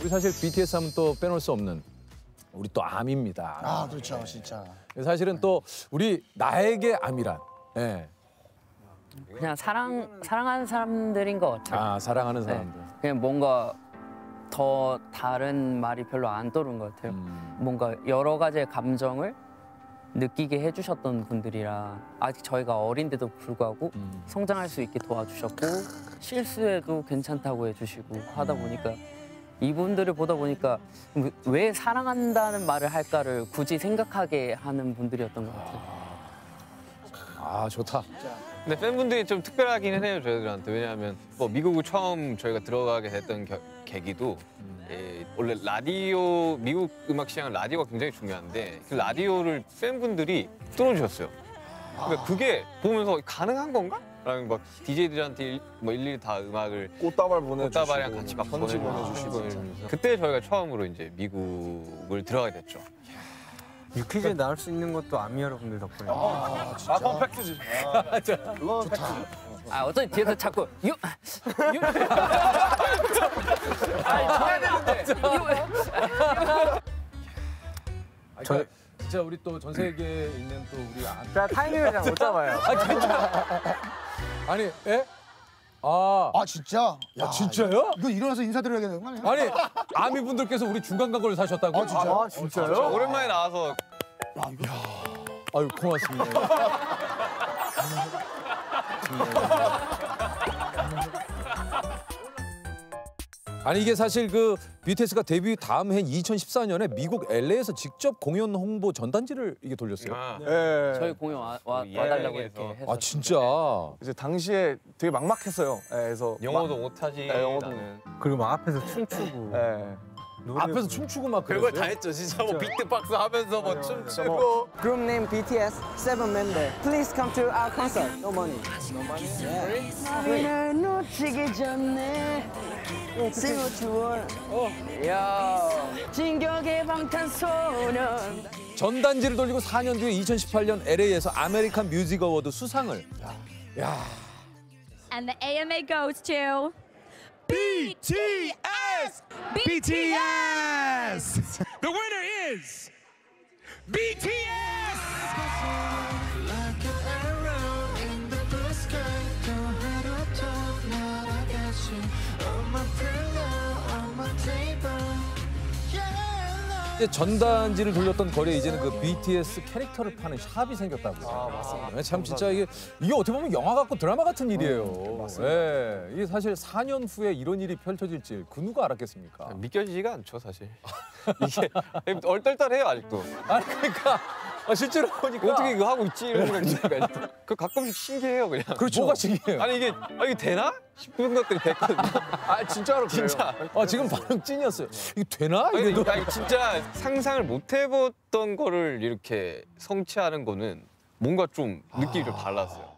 우리 사실 BTS 하면 또 빼놓을 수 없는 우리 또 암입니다. 아 그렇죠 진짜. 사실은 또 우리 나에게 암이란 예. 그냥 사랑 사랑하는 사람들인 것 같아요. 아 사랑하는 네. 사람들. 그냥 뭔가 더 다른 말이 별로 안 떠오른 것 같아요. 음. 뭔가 여러 가지의 감정을 느끼게 해주셨던 분들이라 아직 저희가 어린데도 불구하고 음. 성장할 수 있게 도와주셨고 실수해도 괜찮다고 해주시고 하다 보니까 이분들을 보다 보니까 왜 사랑한다는 말을 할까를 굳이 생각하게 하는 분들이었던 것 같아요. 아 좋다. 근데 팬분들이 좀 특별하기는 해요 저희들한테 왜냐하면 뭐 미국을 처음 저희가 들어가게 됐던 겨- 계기도 예, 원래 라디오 미국 음악 시장은 라디오가 굉장히 중요한데 그 라디오를 팬분들이 뚫어주셨어요. 그러니까 그게 보면서 가능한 건가? 라는 막 DJ들한테 일, 뭐 일일이 다 음악을 꽃다발 보내주시고 꽃다발이랑 같이 막 편지 보내주시고 이러면서 그때 저희가 처음으로 이제 미국을 들어가게 됐죠. 유퀴즈에 나올 수 있는 것도 아미 여러분들 덕분에. 아 퍼펙트지 아 어쩐지 뒤에서 자꾸 유, 유. 저 진짜 우리 또 전 세계에 있는 또 우리 암. 제가 타이밍을 잘 못 잡아요. 아 니 예? 아, 아 진짜? 아 진짜요? 이거 일어나서 인사드려야 되는 거 아니야? 아니 아미 분들께서 우리 중간 광고를 사셨다고? 아, 진짜요? 아 진짜요? 오랜만에 나와서 아유 고맙습니다. 아니 이게 사실 그 BTS가 데뷔 다음 해인 2014년에 미국 LA에서 직접 공연 홍보 전단지를 이게 돌렸어요. 아, 아, 예. 저희 공연 와, 와, 예, 와달라고 예능에서. 이렇게 해서 진짜. 이제 당시에 되게 막막했어요. 예, 그래서 영어도 못하지. 네, 영어도 나는. 그리고 막 앞에서 춤추고. 막, 예. 노래 앞에서 춤추고 막 그랬어요. 다 했죠. 진짜 뭐 비트박스 하면서 뭐 춤추고. Group name BTS, seven member. Please come to our concert. No money. No money? Yeah. 놓치기 전에 Sing what you want. 야. 진격의 방탄소년. 전단지를 돌리고 4년 뒤에 2018년 LA에서 아메리칸 뮤직 어워드 수상을. 야, And the AMA goes to BTS! BTS! The winner is BTS! 전단지를 돌렸던 거리에 이제는 그 BTS 캐릭터를 파는 샵이 생겼다고. 아, 맞습니다. 참 진짜 이게 이게 어떻게 보면 영화 같고 드라마 같은 일이에요. 맞습니다. 예. 이게 사실 4년 후에 이런 일이 펼쳐질지 그 누가 알았겠습니까? 믿겨지지가 않죠 사실. 이게 얼떨떨해요 아직도. 아니 그러니까 아, 실제로 보니까 어떻게 이거 하고 있지 이런 생각이 아직도. 그 가끔씩 신기해요 그냥. 그렇죠. 뭐가 신기해요? 아니 이게 아 이게 되나 싶은 것들이 됐거든요. 아 진짜로 그래요. 진짜. 아, 지금 반응 찐이었어요. 이거 되나? 아니, 아니, 진짜 상상을 못 해봤던 거를 이렇게 성취하는 거는 뭔가 좀 느낌이 좀 달랐어요.